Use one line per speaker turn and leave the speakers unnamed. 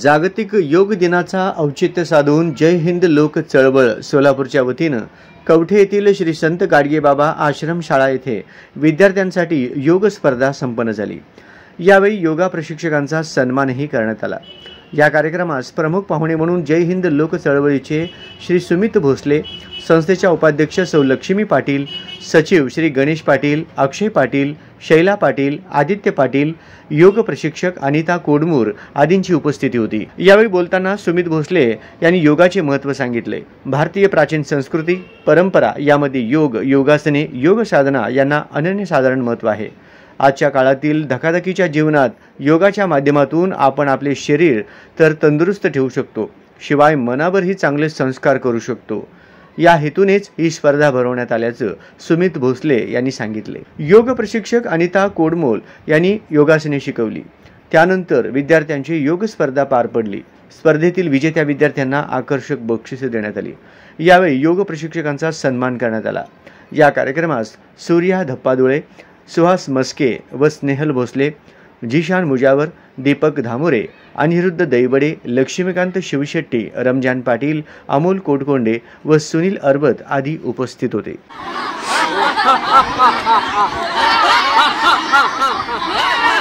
जागतिक योग दिनाचा औचित्य साधून जय हिंद लोक चळवळ सोलापूरच्या वतीनं कवठे येथील श्री संत गाडगेबाबा आश्रमशाळा येथे विद्यार्थ्यांसाठी योग स्पर्धा संपन्न झाली. यावेळी योगा प्रशिक्षकांचा सन्मानही करण्यात आला. या कार्यक्रमास प्रमुख पाहुणे म्हणून जय हिंद लोक चळवळीचे श्री सुमित भोसले संस्थेच्या उपाध्यक्ष सौ लक्ष्मी पाटील सचिव श्री गणेश पाटील अक्षय पाटील शैला पाटील आदित्य पाटील योग प्रशिक्षक अनिता कोडमूर आदींची उपस्थिती होती. यावेळी बोलताना सुमित भोसले यांनी योगाचे महत्त्व सांगितले. भारतीय प्राचीन संस्कृती परंपरा यामध्ये योग योगासने योग साधना यांना अनन्यसाधारण महत्त्व आहे. आजच्या काळातील धकाधकीच्या जीवनात योगाच्या माध्यमातून आपण आपले शरीर तर तंदुरुस्त ठेवू शकतो. शिवाय मनावरही चांगले संस्कार करू शकतो. या हेतूनेच ही स्पर्धा भरवण्यात आल्याचं सुमित भोसले यांनी सांगितले. योग प्रशिक्षक अनिता कोडमोल यांनी योगासने शिकवली. त्यानंतर विद्यार्थ्यांची योग स्पर्धा पार पडली. स्पर्धेतील विजेत्या विद्यार्थ्यांना आकर्षक बक्षिसे देण्यात आली. यावेळी योग प्रशिक्षकांचा सन्मान करण्यात आला. या कार्यक्रमास सूर्या धप्पादुळे सुहास मस्के व स्नेहल भोसले जिशान मुजावर दीपक धामुरे अनिरुद्ध दैवडे लक्ष्मीकांत शिवशेट्टी रमजान पाटील अमोल कोटकोंडे व सुनील अरबत आदी उपस्थित होते.